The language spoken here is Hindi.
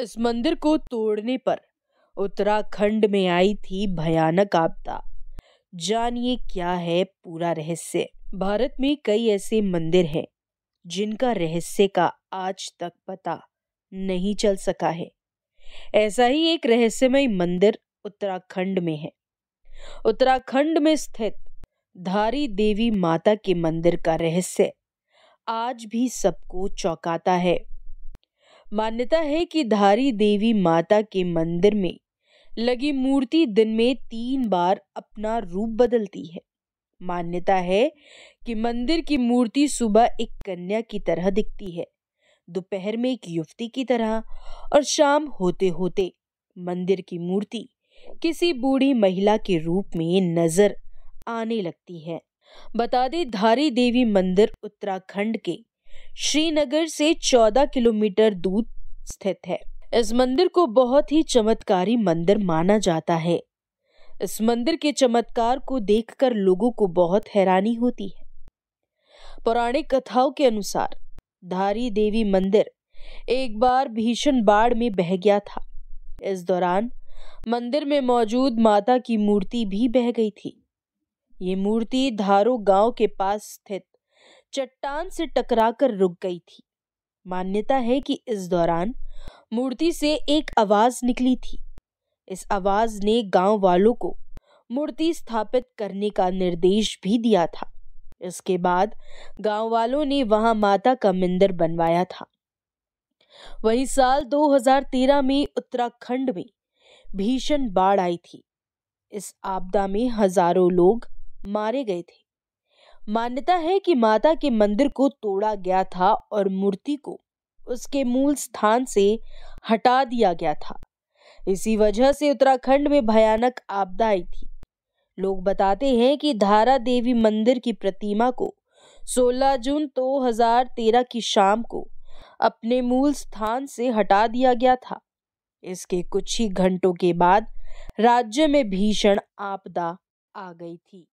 इस मंदिर को तोड़ने पर उत्तराखंड में आई थी भयानक आपदा। जानिए क्या है पूरा रहस्य। भारत में कई ऐसे मंदिर हैं, जिनका रहस्य का आज तक पता नहीं चल सका है। ऐसा ही एक रहस्यमय मंदिर उत्तराखंड में है। उत्तराखंड में स्थित धारी देवी माता के मंदिर का रहस्य आज भी सबको चौंकाता है। मान्यता है कि धारी देवी माता के मंदिर में लगी मूर्ति दिन में तीन बार अपना रूप बदलती है। मान्यता है कि मंदिर की मूर्ति सुबह एक कन्या की तरह दिखती है, दोपहर में एक युवती की तरह और शाम होते होते मंदिर की मूर्ति किसी बूढ़ी महिला के रूप में नज़र आने लगती है। बता दें, धारी देवी मंदिर उत्तराखंड के श्रीनगर से 14 किलोमीटर दूर स्थित है। इस मंदिर को बहुत ही चमत्कारी मंदिर माना जाता है। इस मंदिर के चमत्कार को देखकर लोगों को बहुत हैरानी होती है। पौराणिक कथाओं के अनुसार, धारी देवी मंदिर एक बार भीषण बाढ़ में बह गया था। इस दौरान मंदिर में मौजूद माता की मूर्ति भी बह गई थी। ये मूर्ति धारो गाँव के पास स्थित चट्टान से टकराकर रुक गई थी। मान्यता है कि इस दौरान मूर्ति से एक आवाज़ निकली थी। इस आवाज़ ने गाँव वालों को मूर्ति स्थापित करने का निर्देश भी दिया था। इसके बाद गाँव वालों ने वहाँ माता का मंदिर बनवाया था। वही साल 2013 में उत्तराखंड में भीषण बाढ़ आई थी। इस आपदा में हज़ारों लोग मारे गए थे। मान्यता है कि माता के मंदिर को तोड़ा गया था और मूर्ति को उसके मूल स्थान से हटा दिया गया था। इसी वजह से उत्तराखंड में भयानक आपदा आई थी। लोग बताते हैं कि धारा देवी मंदिर की प्रतिमा को 16 जून 2013 की शाम को अपने मूल स्थान से हटा दिया गया था। इसके कुछ ही घंटों के बाद राज्य में भीषण आपदा आ गई थी।